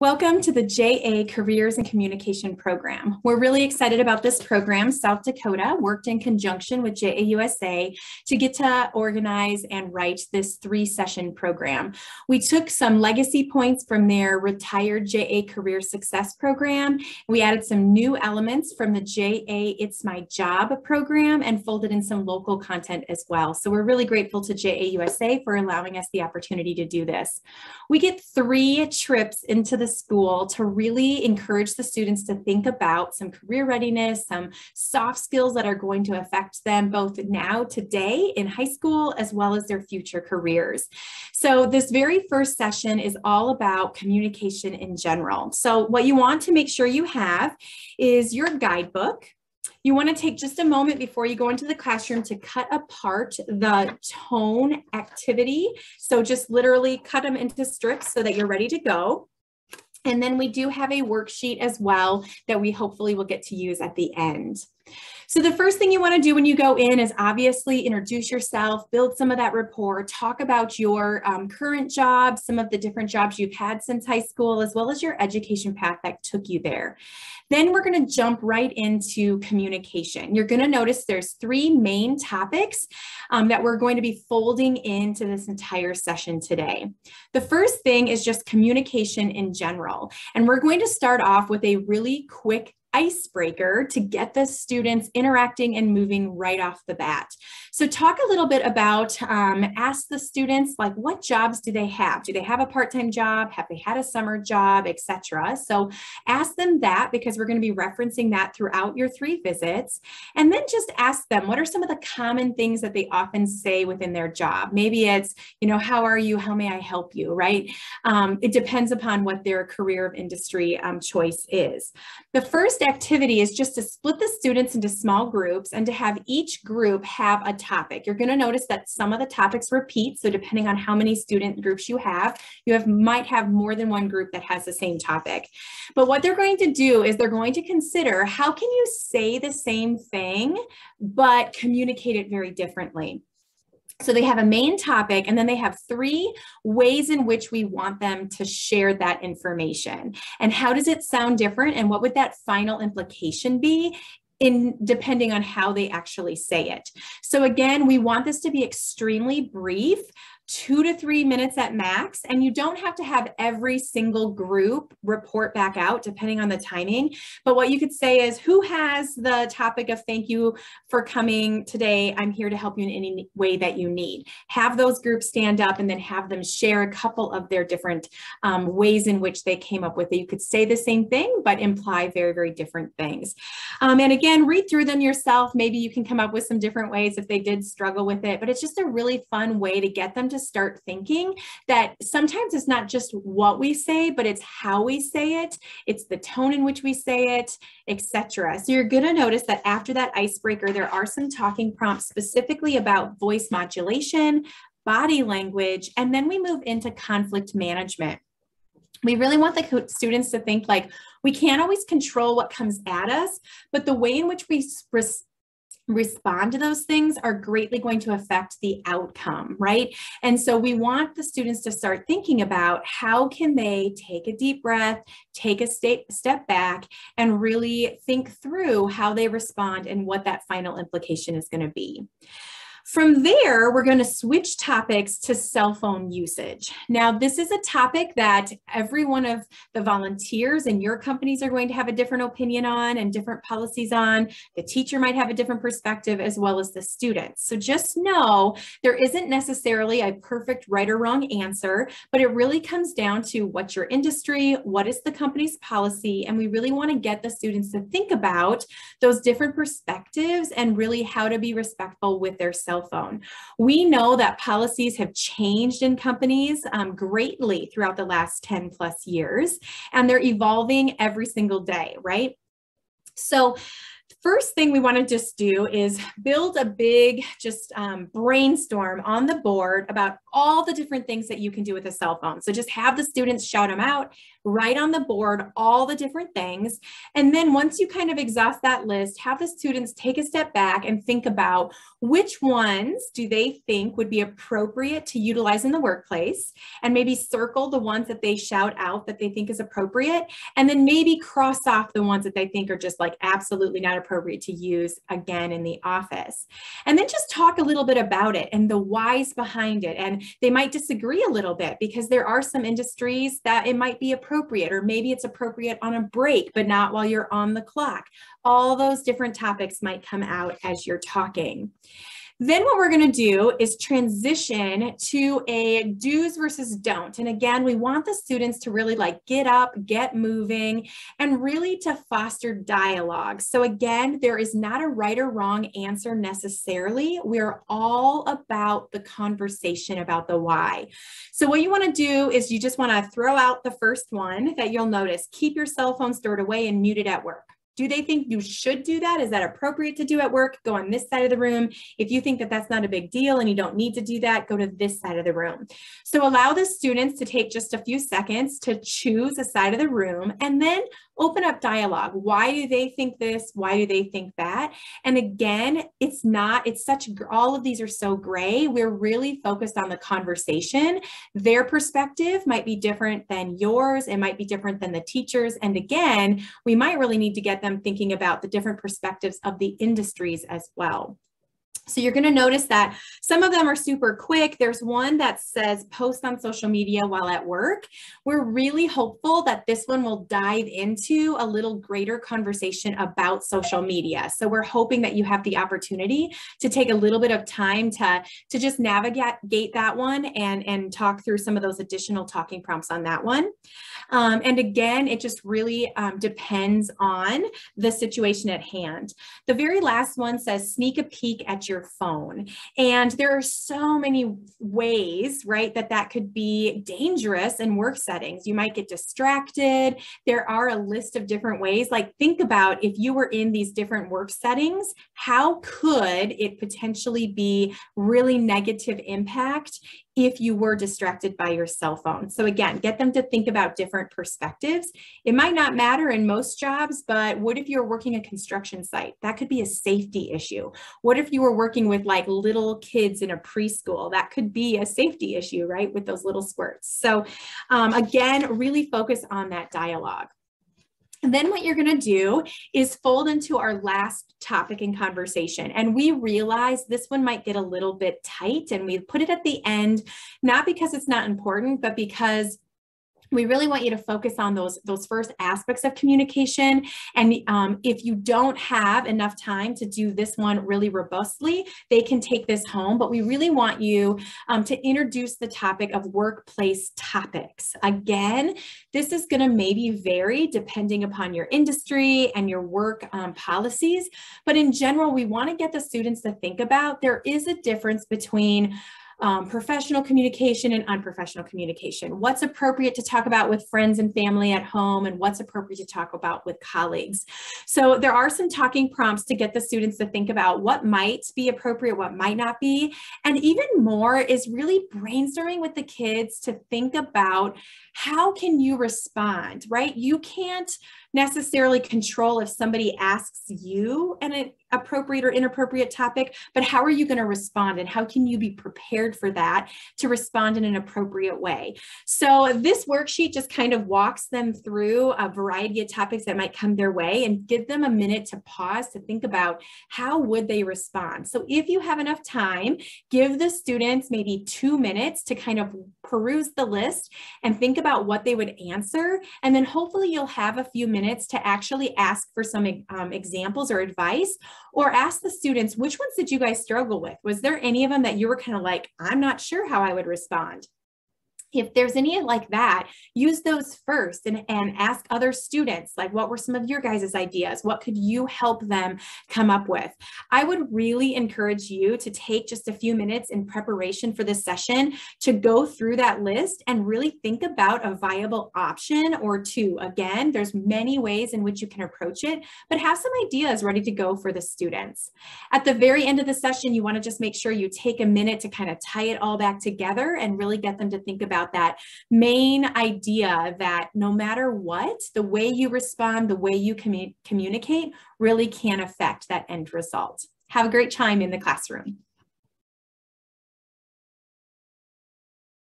Welcome to the JA Careers and Communication Program. We're really excited about this program. South Dakota worked in conjunction with JAUSA to get to organize and write this three session program. We took some legacy points from their retired JA Career Success Program. We added some new elements from the JA It's My Job program and folded in some local content as well. So we're really grateful to JAUSA for allowing us the opportunity to do this. We get three trips into the school to really encourage the students to think about some career readiness, some soft skills that are going to affect them both now, today in high school, as well as their future careers. So this very first session is all about communication in general. So what you want to make sure you have is your guidebook, you want to take just a moment before you go into the classroom to cut apart the tone activity. So just literally cut them into strips so that you're ready to go. And then we do have a worksheet as well that we hopefully will get to use at the end. So the first thing you want to do when you go in is obviously introduce yourself, build some of that rapport, talk about your um, current job, some of the different jobs you've had since high school, as well as your education path that took you there. Then we're going to jump right into communication. You're going to notice there's three main topics um, that we're going to be folding into this entire session today. The first thing is just communication in general. And we're going to start off with a really quick icebreaker to get the students interacting and moving right off the bat. So talk a little bit about, um, ask the students like what jobs do they have? Do they have a part-time job? Have they had a summer job, etc. So ask them that because we're going to be referencing that throughout your three visits. And then just ask them what are some of the common things that they often say within their job? Maybe it's, you know, how are you? How may I help you? Right? Um, it depends upon what their career of industry um, choice is. The first activity is just to split the students into small groups and to have each group have a topic. You're going to notice that some of the topics repeat. So depending on how many student groups you have, you have might have more than one group that has the same topic. But what they're going to do is they're going to consider how can you say the same thing, but communicate it very differently. So they have a main topic and then they have three ways in which we want them to share that information. And how does it sound different? And what would that final implication be in depending on how they actually say it. So again, we want this to be extremely brief two to three minutes at max. And you don't have to have every single group report back out depending on the timing. But what you could say is who has the topic of thank you for coming today. I'm here to help you in any way that you need. Have those groups stand up and then have them share a couple of their different um, ways in which they came up with it. You could say the same thing, but imply very, very different things. Um, and again, read through them yourself. Maybe you can come up with some different ways if they did struggle with it, but it's just a really fun way to get them to start thinking that sometimes it's not just what we say, but it's how we say it, it's the tone in which we say it, etc. So you're going to notice that after that icebreaker, there are some talking prompts specifically about voice modulation, body language, and then we move into conflict management we really want the students to think like we can't always control what comes at us, but the way in which we respond to those things are greatly going to affect the outcome, right? And so we want the students to start thinking about how can they take a deep breath, take a step back, and really think through how they respond and what that final implication is going to be. From there, we're going to switch topics to cell phone usage. Now, this is a topic that every one of the volunteers in your companies are going to have a different opinion on and different policies on. The teacher might have a different perspective as well as the students. So just know there isn't necessarily a perfect right or wrong answer, but it really comes down to what's your industry, what is the company's policy, and we really want to get the students to think about those different perspectives and really how to be respectful with their cell cell phone. We know that policies have changed in companies um, greatly throughout the last 10 plus years, and they're evolving every single day, right? So first thing we want to just do is build a big just um, brainstorm on the board about all the different things that you can do with a cell phone. So just have the students shout them out, write on the board all the different things. And then once you kind of exhaust that list, have the students take a step back and think about which ones do they think would be appropriate to utilize in the workplace and maybe circle the ones that they shout out that they think is appropriate and then maybe cross off the ones that they think are just like absolutely not appropriate to use again in the office. And then just talk a little bit about it and the whys behind it. And they might disagree a little bit because there are some industries that it might be appropriate or maybe it's appropriate on a break but not while you're on the clock. All those different topics might come out as you're talking. Then what we're going to do is transition to a do's versus don't. And again, we want the students to really like get up, get moving, and really to foster dialogue. So again, there is not a right or wrong answer necessarily. We're all about the conversation about the why. So what you want to do is you just want to throw out the first one that you'll notice. Keep your cell phone stored away and muted at work. Do they think you should do that? Is that appropriate to do at work? Go on this side of the room. If you think that that's not a big deal and you don't need to do that, go to this side of the room. So allow the students to take just a few seconds to choose a side of the room and then open up dialogue. Why do they think this? Why do they think that? And again, it's not, it's such, all of these are so gray. We're really focused on the conversation. Their perspective might be different than yours. It might be different than the teachers. And again, we might really need to get them thinking about the different perspectives of the industries as well. So you're going to notice that some of them are super quick. There's one that says post on social media while at work. We're really hopeful that this one will dive into a little greater conversation about social media. So we're hoping that you have the opportunity to take a little bit of time to, to just navigate that one and, and talk through some of those additional talking prompts on that one. Um, and again, it just really um, depends on the situation at hand. The very last one says sneak a peek at your phone. And there are so many ways, right, that that could be dangerous in work settings. You might get distracted. There are a list of different ways. Like think about if you were in these different work settings, how could it potentially be really negative impact if you were distracted by your cell phone. So again, get them to think about different perspectives. It might not matter in most jobs, but what if you're working a construction site? That could be a safety issue. What if you were working with like little kids in a preschool? That could be a safety issue, right? With those little squirts. So um, again, really focus on that dialogue. And then what you're going to do is fold into our last topic in conversation. And we realize this one might get a little bit tight and we put it at the end, not because it's not important, but because we really want you to focus on those those first aspects of communication. And um, if you don't have enough time to do this one really robustly they can take this home. But we really want you um, to introduce the topic of workplace topics. Again this is going to maybe vary depending upon your industry and your work um, policies. But in general we want to get the students to think about there is a difference between um, professional communication and unprofessional communication. What's appropriate to talk about with friends and family at home and what's appropriate to talk about with colleagues. So there are some talking prompts to get the students to think about what might be appropriate, what might not be. And even more is really brainstorming with the kids to think about how can you respond, right? You can't necessarily control if somebody asks you an appropriate or inappropriate topic, but how are you going to respond and how can you be prepared for that to respond in an appropriate way? So this worksheet just kind of walks them through a variety of topics that might come their way and give them a minute to pause to think about how would they respond. So if you have enough time, give the students maybe two minutes to kind of peruse the list and think about what they would answer. And then hopefully you'll have a few minutes to actually ask for some um, examples or advice or ask the students, which ones did you guys struggle with? Was there any of them that you were kind of like, I'm not sure how I would respond? If there's any like that, use those first and, and ask other students, like, what were some of your guys' ideas? What could you help them come up with? I would really encourage you to take just a few minutes in preparation for this session to go through that list and really think about a viable option or two. Again, there's many ways in which you can approach it, but have some ideas ready to go for the students. At the very end of the session, you wanna just make sure you take a minute to kind of tie it all back together and really get them to think about about that main idea that no matter what, the way you respond, the way you commu communicate really can affect that end result. Have a great time in the classroom.